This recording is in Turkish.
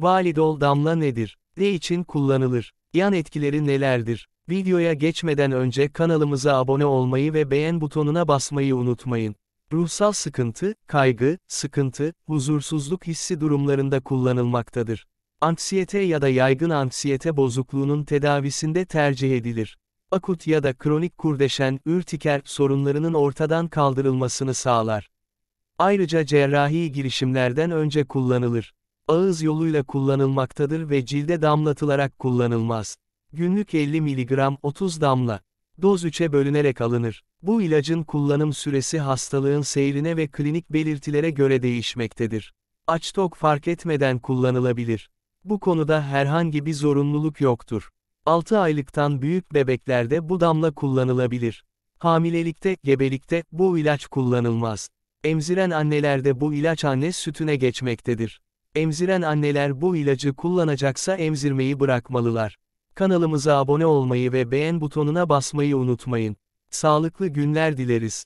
Validol damla nedir? Ne için kullanılır? Yan etkileri nelerdir? Videoya geçmeden önce kanalımıza abone olmayı ve beğen butonuna basmayı unutmayın. Ruhsal sıkıntı, kaygı, sıkıntı, huzursuzluk hissi durumlarında kullanılmaktadır. Anksiyete ya da yaygın anksiyete bozukluğunun tedavisinde tercih edilir. Akut ya da kronik kurdeşen, ürtiker sorunlarının ortadan kaldırılmasını sağlar. Ayrıca cerrahi girişimlerden önce kullanılır. Ağız yoluyla kullanılmaktadır ve cilde damlatılarak kullanılmaz. Günlük 50 mg 30 damla. Doz 3'e bölünerek alınır. Bu ilacın kullanım süresi hastalığın seyrine ve klinik belirtilere göre değişmektedir. Aç tok fark etmeden kullanılabilir. Bu konuda herhangi bir zorunluluk yoktur. 6 aylıktan büyük bebeklerde bu damla kullanılabilir. Hamilelikte, gebelikte bu ilaç kullanılmaz. Emziren annelerde bu ilaç anne sütüne geçmektedir. Emziren anneler bu ilacı kullanacaksa emzirmeyi bırakmalılar. Kanalımıza abone olmayı ve beğen butonuna basmayı unutmayın. Sağlıklı günler dileriz.